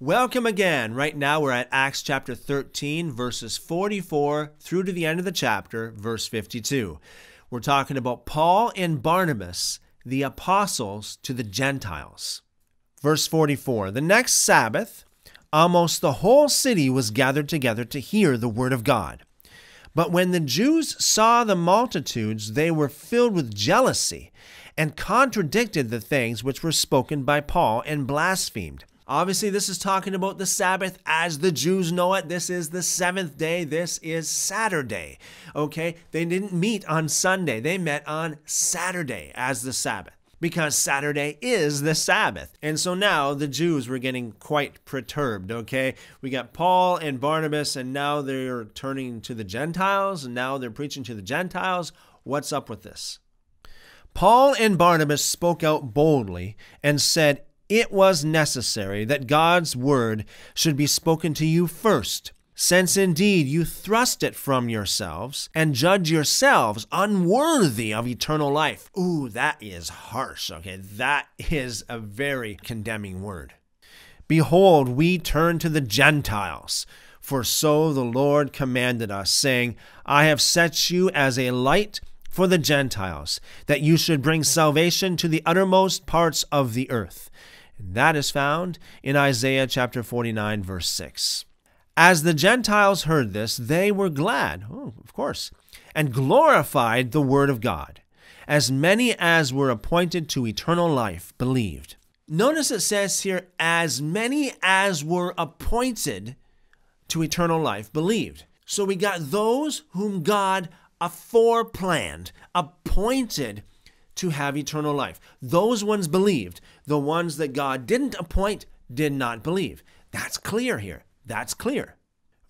Welcome again. Right now we're at Acts chapter 13, verses 44 through to the end of the chapter, verse 52. We're talking about Paul and Barnabas, the apostles to the Gentiles. Verse 44 The next Sabbath, almost the whole city was gathered together to hear the word of God. But when the Jews saw the multitudes, they were filled with jealousy and contradicted the things which were spoken by Paul and blasphemed. Obviously, this is talking about the Sabbath as the Jews know it. This is the seventh day. This is Saturday. Okay? They didn't meet on Sunday, they met on Saturday as the Sabbath because Saturday is the Sabbath. And so now the Jews were getting quite perturbed, okay? We got Paul and Barnabas, and now they're turning to the Gentiles, and now they're preaching to the Gentiles. What's up with this? Paul and Barnabas spoke out boldly and said, it was necessary that God's word should be spoken to you first, since indeed you thrust it from yourselves and judge yourselves unworthy of eternal life. Ooh, that is harsh, okay? That is a very condemning word. Behold, we turn to the Gentiles. For so the Lord commanded us, saying, I have set you as a light for the Gentiles, that you should bring salvation to the uttermost parts of the earth. That is found in Isaiah chapter 49, verse 6. As the Gentiles heard this, they were glad, oh, of course, and glorified the word of God. As many as were appointed to eternal life believed. Notice it says here, as many as were appointed to eternal life believed. So we got those whom God aforeplanned, appointed to have eternal life. Those ones believed. The ones that God didn't appoint did not believe. That's clear here. That's clear.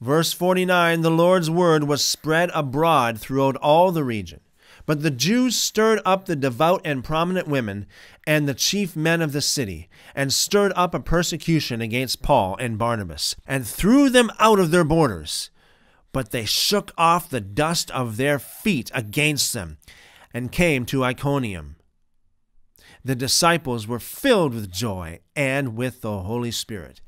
Verse 49 The Lord's word was spread abroad throughout all the region. But the Jews stirred up the devout and prominent women and the chief men of the city, and stirred up a persecution against Paul and Barnabas, and threw them out of their borders. But they shook off the dust of their feet against them, and came to Iconium. The disciples were filled with joy and with the Holy Spirit.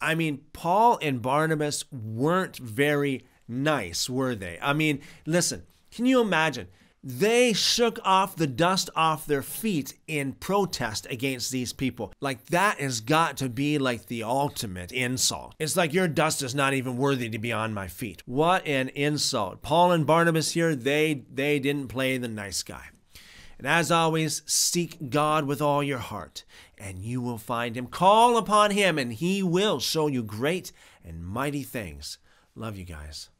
I mean, Paul and Barnabas weren't very nice, were they? I mean, listen, can you imagine? They shook off the dust off their feet in protest against these people. Like, that has got to be like the ultimate insult. It's like your dust is not even worthy to be on my feet. What an insult. Paul and Barnabas here, they, they didn't play the nice guy. And as always, seek God with all your heart, and you will find him. Call upon him, and he will show you great and mighty things. Love you guys.